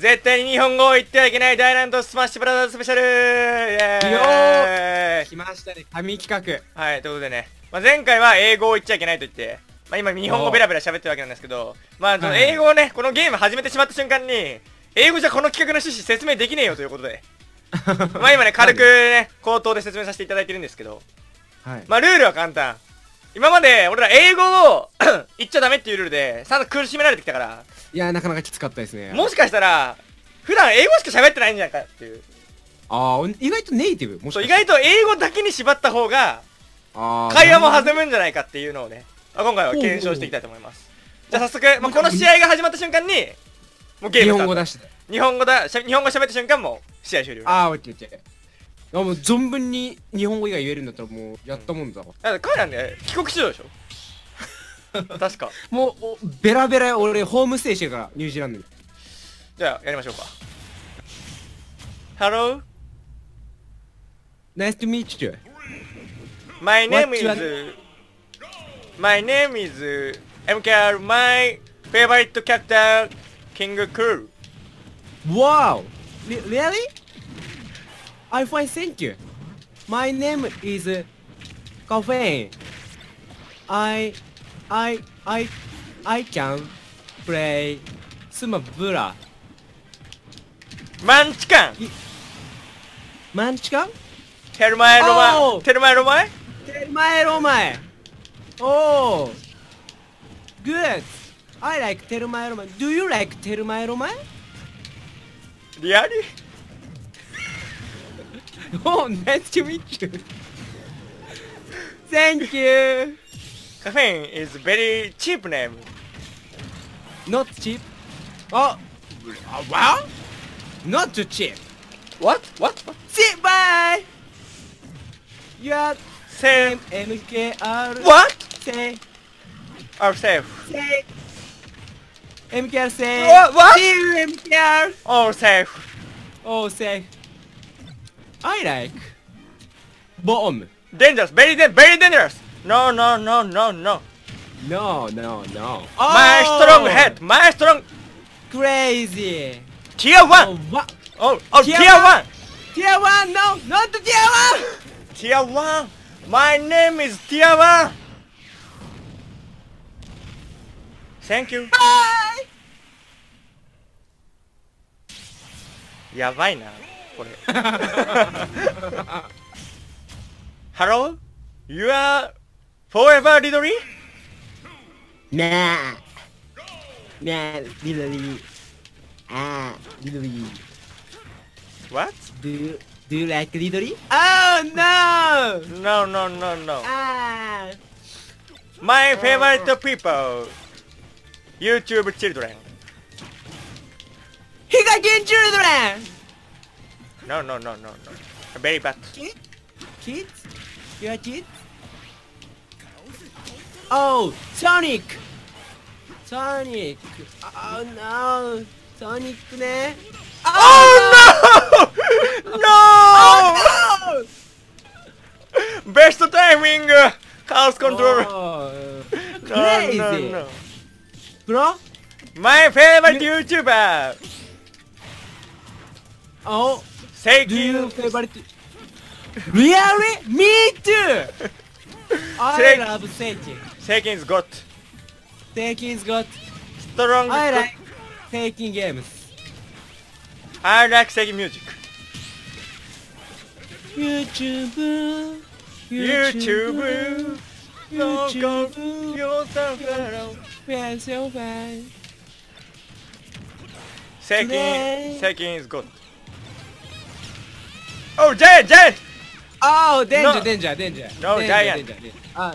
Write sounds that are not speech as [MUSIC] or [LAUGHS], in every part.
絶対に日本語を言ってはいけないダイナンドスマッシュブラザーズスペシャル。イエーイ。来ましたね神企画。はい、ということでね、まあ、前回は英語を言っちゃいけないと言って、まあ、今日本語ベラベラ喋ってるわけなんですけど、まあ、そのはい英語をね、このゲーム始めてしまった瞬間に、英語じゃこの企画の趣旨説明できねえよということで、[LAUGHS] まあ今ね、軽くね、口頭で説明させていただいてるんですけど、はい。まあルールは簡単。今まで俺ら英語を [COUGHS] 言っちゃダメっていうルールで、さんざん苦しめられてきたから、いやなかなかきつかったですね。もしかしたら、普段英語しか喋ってないんじゃないかっていう。ああ意外とネイティブもしして。意外と英語だけに縛った方が、会話も弾むんじゃないかっていうのをね、まあ今回は検証していきたいと思います。じゃあ早速、まあ、この試合が始まった瞬間に、もうゲー日ムスタート。本語出して。日本語だ、しゃ日本語喋った瞬間もう試合終了。ああオッケーオッケー。あもう存分に日本語以外言えるんだったらもうやったもんだわ、だって彼らね、帰国子女でしょ確か。もうおベラベラ俺ホームステイしてるからニュージーランドにじゃあやりましょうか。Hello, Nice to meet you my name is... My name is MKR, my favorite character, King Cool. Wow Re- Really? I fine thank you My name is Caffeine I I, I, I can play スマブラマンチカンマンチカンテルマエロマエテルマエロマイテルマエロマイおーグッド I like テルマエロマエ Do you like テルマエロマエリアリおー、ナイスキュミッチュンキュー Caffeine is very cheap name. Not cheap Oh Well Not too cheap What? What? what? See bye You are Same. MKR What? Say Are safe. Oh, say MKR say What- oh, what? See you MKR All oh, safe. Oh safe. I like Bomb Dangerous. Very, very dangerous. No, no, no, no, no. No no no My Oh! strong head. My strong. Crazy Tier Oh, one. what? Oh, oh, Tier tier one. one. Tier 1 no not tier 1 Tier one. My name is Tier one. Thank you. Bye やばいな、これ。Hello? [LAUGHS] You are forever Ridley? Nah. Nah, literally. Ah, literally. What? Do you, do you like literally? Oh no! No, no, no, no. Ah. My favorite people. YouTube children. Hikakin children! No, no, no, no, no. Very bad. Kids? Kids? You are kids? Oh, Sonic! Sonic! Oh no! Sonic ね oh, oh no! [LAUGHS] No! Oh no! Best timing! Uh, house controller! Oh, [LAUGHS] No, crazy! no, no. Bro? My favorite YouTuber! Oh, Thank do you you! favorite? Really? Me too! [LAUGHS] I love Seki. Sekin's got Seki's got. strong. I like taking games. I like Seki music. YouTube. YouTube. Don't go YouTube. yourself around. Feel so bad. Sekin, Today- is good. Oh, Giant, Giant! Oh, danger, No. danger, danger. No, danger, giant. danger, danger. Uh,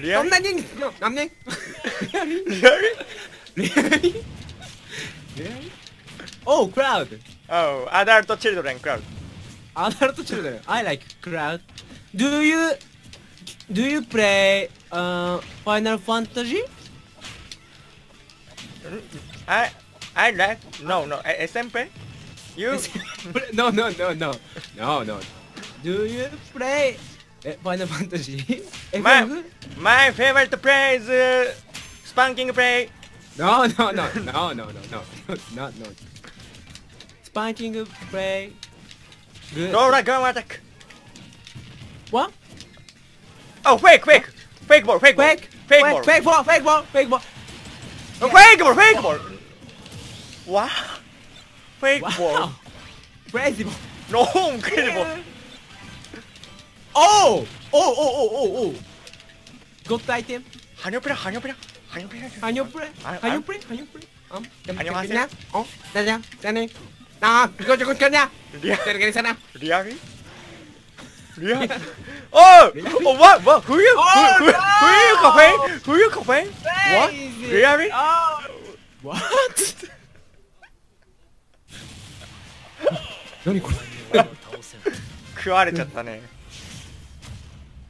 リアルリアルリアルリアル[LAUGHS] おう、クラウド。 Oh, adult children crowd. adult children. I like Cloud. Do you do you play uh, Final Fantasy? I I like no no eh, SMP. You [LAUGHS] no no no no no no. Do you play uh, Eh, Final Fantasy? [LAUGHS] my, my favorite play is uh, spanking play. No, no, no, no, no, no, no, [LAUGHS] not no. Spanking play. Good. Roll a gun attack. What? Oh, fake, fake, fake ball, fake, fake ball, fake, fake ball, fake ball, fake ball, fake ball. Yeah. Fake ball, fake ball. Wow. Fake wow. ball. Crazy ball. No, [LAUGHS] incredible. Yeah. 오! 오! 오! 오! 오! 오! 그것도 아이템? 한여프레 한여프레 한여프레 한여프레 한여프레 한여프레 안녕하세요 어? 짜장 짜네 나 그거 저거 짜냐 리아 그래 사람 리아리? 리아 어! 어 와! 와! 후유! 후유! 후유 카페! 후유 카페! 와? 리아리? What? 너니これ食われちゃったね [LAUGHS] [LAUGHS]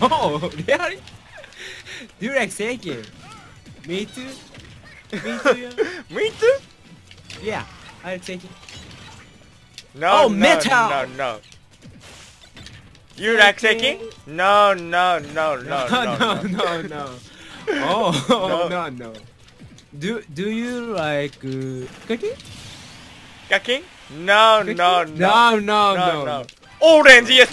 Oh, [LAUGHS] really? Do you like Seiken? Me too. Me too. yeah. [LAUGHS] Me too? Yeah, I like Seiken. No, Oh, no, metal. no, no. You like second? No, no, [LAUGHS] no, no, no, no, no. no, no. Oh, No. no, no. Do do you like uh, cookie? Kaki? No, no, no. No, no, no, no. no. Orange, yes,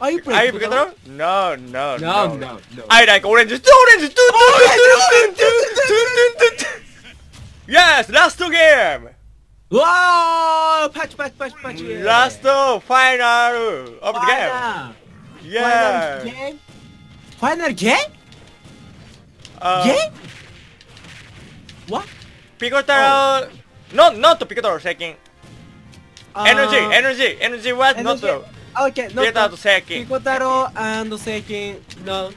Are you Are you Pikotaro? No, no, No, no. no, no. I like orange. Dun, Orange! Dun, dun, dun, dun, dun, dun, dun, dun, dun. Yes, last game! Wow! Patch, patch, patch, patch. Last final of the game. Yeah. Final game. Final game? Uh, game? What? Pikotaro. Not not Pikotaro second. Uh, Energy, energy, energy was not energy. Okay, no. Pikotaro second. Pikotaro and Seiken. No,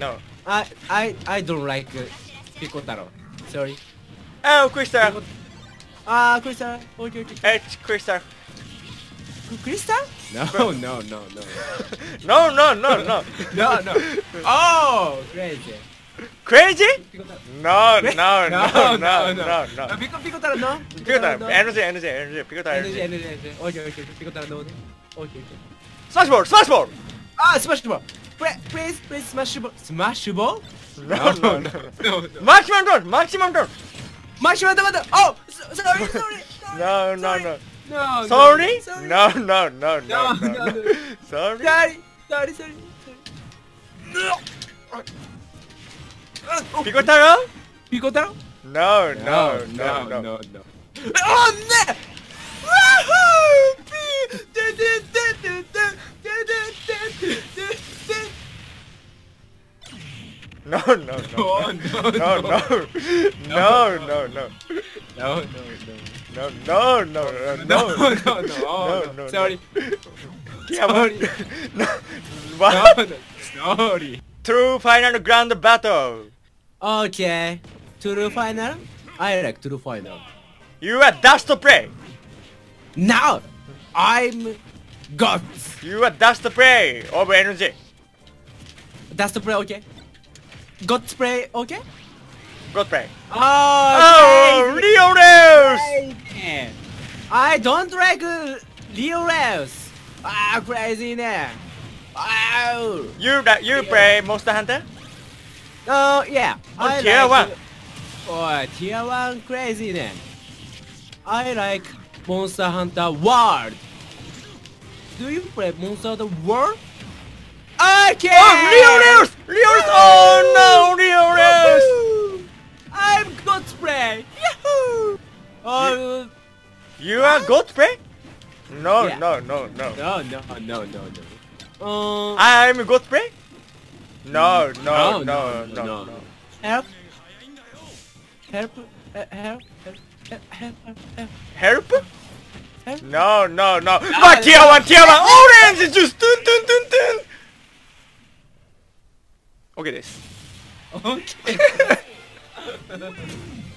No. I I I don't like uh, Pikotaro. Sorry. Oh, Crystal. Picot- Ah, Crystal. Okay, okay. H Crystal. Crystal? No, no, no, no. No, no, no, no. No, no. Oh, crazy. Crazy? No, no, no, no, no, no, No, no. Pico, Pikotaro, no. Pikotaro, no. energy, energy, energy. Pikotaro, Energy, energy. energy, energy. Okay, okay. Pikotaro, no. Okay, okay. Smash ball, smash ball. Ah, smash ball. Please, please, please, smash ball. Smash ball? No, no, no. no, [LAUGHS] no. Maximum turn, maximum turn. Smash ball, Oh, so, sorry, sorry. No, no, sorry. no. No, Sorry? Sorry. No, no, no, no, No, no, no, no. no. [LAUGHS] Sorry? Sorry, sorry, sorry. sorry. Pikotaro? Pikotaro? No, no, no, no. no. No. Oh, no! No, no, no. [LAUGHS] Oh, no, No, no. no. No, no, no. No, no, No, no, no, no, no. no. No, no, no. Oh, No, no. no, Sorry. Yeah, Sorry. No. No, What? no. Sorry. True final grand battle. Okay. True final? I like true final. You are dust play. Now, I'm Guts. You are Dust Spray oh, of energy. Dust Spray, okay. God Spray, okay? God Spray. Oh, okay. oh Leoreus! I don't like uh, Leoreus. Ah, crazy man. Oh. You, you play Monster Hunter? Oh, uh, yeah. Oh, I tier like, 1. Oh, tier 1 crazy then. I like Monster Hunter World. Do you play Monster Hunter World? Okay. Oh, Leonis! Leonis! Oh no, Leonis! I'm good play. Yahoo! Oh You are good play? No, Yeah. no, no, no. no no no no no. Um, I'm good play? No, no, No, no, no, no, no, no. help. Help. uh, Help. Help. Help. Help. Help? Help. No, no, no. Ah, But tier one, tier one, orange juice! Dun, dun, dun, dun. OK です。Okay. [LAUGHS]